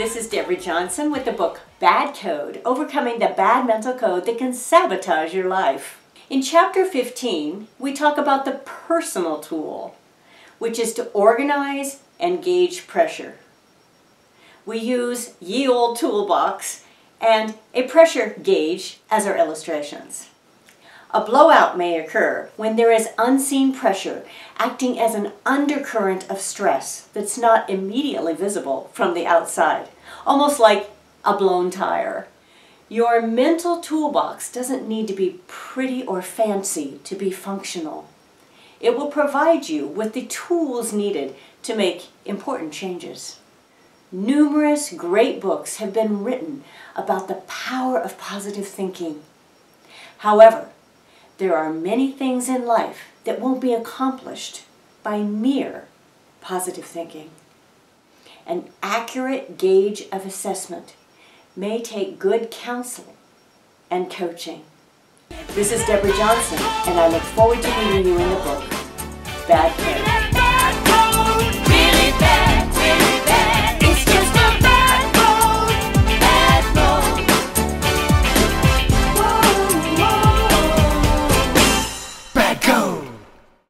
This is Deborah Johnson with the book Bad Code Overcoming the Bad Mental Code That Can Sabotage Your Life. In chapter 15, we talk about the personal tool, which is to organize and gauge pressure. We use ye old toolbox and a pressure gauge as our illustrations. A blowout may occur when there is unseen pressure acting as an undercurrent of stress that's not immediately visible from the outside, almost like a blown tire. Your mental toolbox doesn't need to be pretty or fancy to be functional. It will provide you with the tools needed to make important changes. Numerous great books have been written about the power of positive thinking. However, there are many things in life that won't be accomplished by mere positive thinking. An accurate gauge of assessment may take good counseling and coaching. This is Deborah Johnson, and I look forward to meeting you in the book, Bad Code.